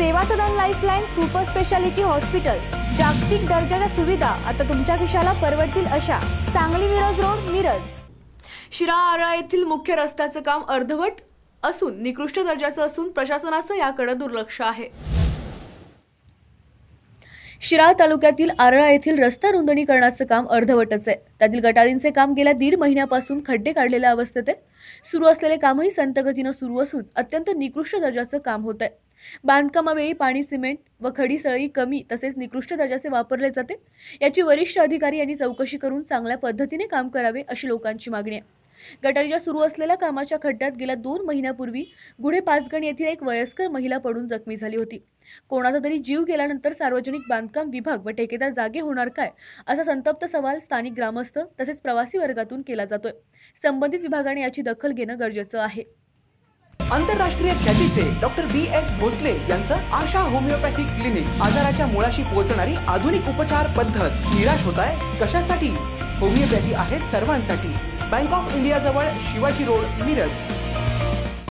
Seva Sadan lifeline super speciality hospital जागतिक दर्जाच्या सुविधा आता तुमच्या खिशाला परवडतील अशा. सांगली मिरज रोड मिरज. शिरा आरा येथील मुख्य रस्त्याचं काम अर्धवट असून निकृष्ट दर्जाचं असून प्रशासनाचं याकडे दुर्लक्ष आहे. शिराळा तालुक्यातील आरळा येथील रस्ता रुंदणीकरणाचं काम अर्धवटच आहे. त्यातील गटारींचे काम गेल्या दीड महिन्यापासून खड्डे काढलेल्या अवस्थेत आहे सुरू असलेले कामही संतगतीनं सुरू असून अत्यंत निकृष्ट दर्जाचं काम होत आहे बांधकामावेळी पाणी सिमेंट व खडीसळी कमी तसेच निकृष्ट दर्जाचे वापरले जाते. याची वरिष्ठ अधिकारी यांनी चौकशी करून चांगल्या पद्धतीने काम करावे अशी लोकांची मागणी आहे. गटारीच्या सुरू असलेल्या कामाच्या खड्ड्यात गेल्या दोन महिन्यापूर्वी गुढे पाचगण येथील एक वयस्कर महिला पडून जखमी झाली होती. कोणाचा तरी जीव गेल्यानंतर सार्वजनिक बांधकाम विभाग व ठेकेदार जागे होणार काय असा संतप्त सवाल स्थानिक ग्रामस्थ तसेच प्रवासी वर्गातून केला जातोय. संबंधित विभागाने याची दखल घेणं गरजेचं आहे. आंतरराष्ट्रीय ख्यातीचे डॉक्टर बी. एस. भोसले यांचं आशा होमिओपॅथिक क्लिनिक आजाराच्या मुळाशी पोहोचणारी आधुनिक उपचार पद्धत निराश होत आहे. कशासाठी? होमिओपॅथी आहे सर्वांसाठी. बँक ऑफ इंडिया जवळ शिवाजी रोड मिरज.